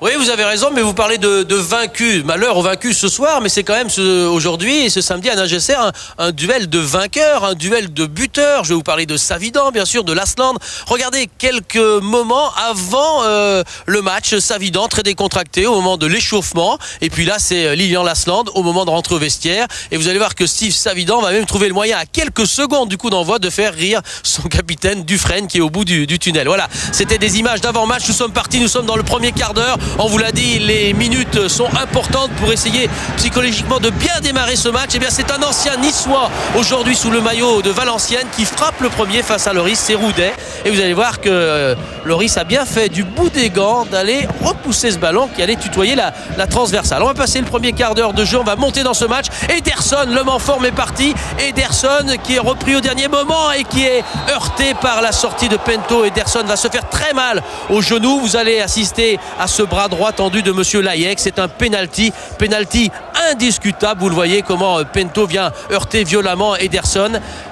Oui, vous avez raison, mais vous parlez de, de vaincus. Malheur aux vaincus ce soir, mais c'est quand même ce- aujourd'hui ce samedi à Nagesser un, un duel de vainqueurs, un duel de buteurs. Je vais vous parler de Savidan, bien sûr, de Lasland. Regardez quelques moments avant euh, le match. Savidan très décontracté au moment de l'échauffement. Et puis là, c'est euh, Lilian Lasland au moment de rentrer au vestiaire. Et vous allez voir que Steve Savidan va même trouver le moyen à quelques secondes du coup d'envoi de faire rire son capitaine Dufresne qui est au bout du, du tunnel. Voilà, c'était des images d'avant-match. Nous sommes partis, nous sommes dans le premier quart d'heure. On vous l'a dit, les minutes sont importantes pour essayer psychologiquement de bien démarrer ce match. Et bien, c'est un ancien niçois aujourd'hui sous le maillot de Valenciennes qui frappe le premier face à Loris, c'est Roudet. Et vous allez voir que euh, Loris a bien fait du bout des gants d'aller repousser ce ballon qui allait tutoyer la, la transversale. On va passer le premier quart d'heure de jeu, on va monter dans ce match. Ederson, l'homme en forme est parti. Ederson qui est repris au dernier moment et qui est heurté par la sortie de Pento. Ederson va se faire très mal au genou. Vous allez assister à ce bras droit tendu de Monsieur Layek. C'est un penalty, penalty indiscutable. Vous le voyez comment euh, Pento vient heurter violemment Ederson.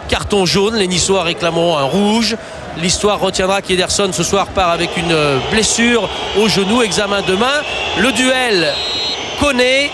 Carton jaune, les Niçois réclameront un rouge. L'histoire retiendra qu'Ederson ce soir part avec une euh, blessure au genou. Examen demain. Le duel connaît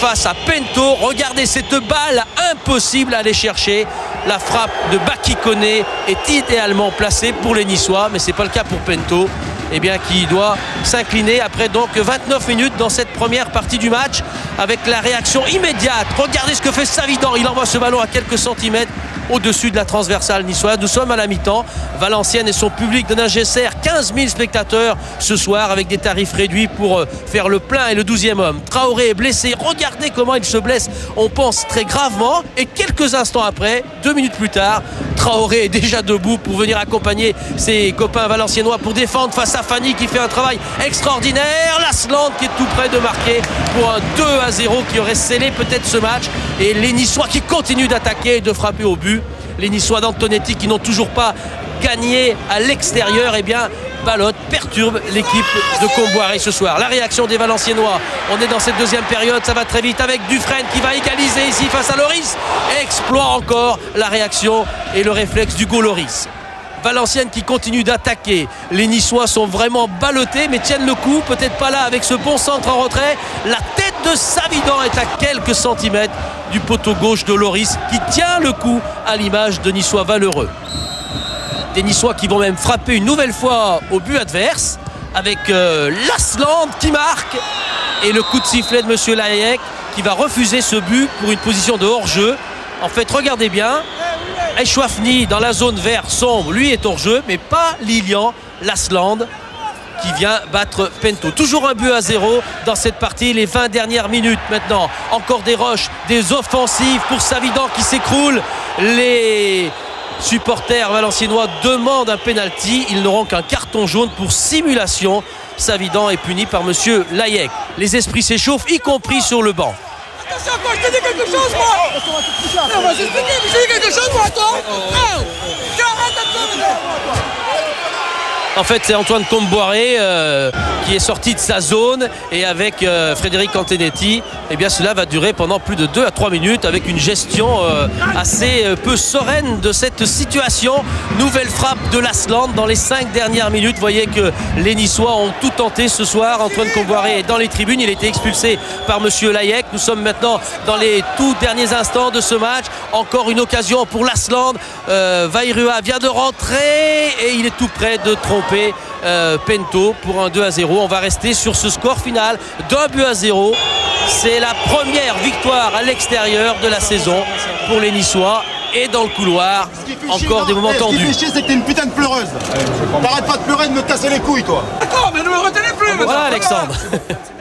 face à Pento. Regardez cette balle impossible à aller chercher. La frappe de Baki Kone est idéalement placée pour les Niçois, mais c'est pas le cas pour Pento. Eh bien, qui doit s'incliner après donc 29 minutes dans cette première partie du match avec la réaction immédiate. Regardez ce que fait Savidan. Il envoie ce ballon à quelques centimètres au-dessus de la transversale niçoise. Nous sommes à la mi-temps. Valenciennes et son public de Nagesser, 15 000 spectateurs ce soir avec des tarifs réduits pour euh, faire le plein et le 12e homme. Traoré est blessé. Regardez comment il se blesse. On pense très gravement. Et quelques instants après, deux minutes plus tard, Traoré est déjà debout pour venir accompagner ses copains valenciennois pour défendre face à Fanny qui fait un travail extraordinaire. Lasland qui est tout près de marquer pour un 2 à 0 qui aurait scellé peut-être ce match. Et les Niçois qui continuent d'attaquer et de frapper au but. Les Niçois d'Antonetti qui n'ont toujours pas gagné à l'extérieur, eh bien, Balotte perturbe l'équipe de Comboiré ce soir. La réaction des Valenciennois. On est dans cette deuxième période, ça va très vite avec Dufresne qui va égaliser ici face à Loris. Exploit encore la réaction et le réflexe du Loris. Valenciennes qui continue d'attaquer. Les Niçois sont vraiment ballottés mais tiennent le coup. Peut-être pas là avec ce bon centre en retrait. La tête de Savidan est à quelques centimètres du poteau gauche de Loris qui tient le coup à l'image de Niçois valeureux. Des Niçois qui vont même frapper une nouvelle fois au but adverse avec euh, Lasland qui marque et le coup de sifflet de Monsieur Layek qui va refuser ce but pour une position de hors-jeu. En fait, regardez bien, Echouafni dans la zone vert sombre, lui est hors-jeu, mais pas Lilian Lasland qui vient battre Pento. Toujours un but à zéro dans cette partie, les 20 dernières minutes maintenant. Encore des roches, des offensives pour Savidan qui s'écroule. Supporters valenciennois demandent un penalty. Ils n'auront qu'un carton jaune pour simulation. Savidan est puni par monsieur Layek. Les esprits s'échauffent, y compris sur le banc. Attention, toi, je te dis quelque chose, moi Non, vas-y, expliquer, je te dis quelque chose, moi, toi Non Tu arrêtes de te En fait, c'est Antoine Comboiré euh, qui est sorti de sa zone et avec euh, Frédéric Antenetti, eh bien cela va durer pendant plus de 2 à 3 minutes avec une gestion euh, assez peu sereine de cette situation. Nouvelle frappe de Lasland dans les 5 dernières minutes. Vous voyez que les Niçois ont tout tenté ce soir. Antoine Comboiré est dans les tribunes. Il a été expulsé par Monsieur Layek. Nous sommes maintenant dans les tout derniers instants de ce match. Encore une occasion pour Lasland. Vairua vient de rentrer et il est tout près de tromper euh, Pento pour un 2 à 0. On va rester sur ce score final d'un but à 0. C'est la première victoire à l'extérieur de la saison pour les Niçois. Et dans le couloir, encore des moments Ce qui tendus. fait chier, c'est que t'es une putain de pleureuse. T'arrêtes pas de pleurer et de me casser les couilles, toi. D'accord, mais ne me retenez plus Voilà Alexandre.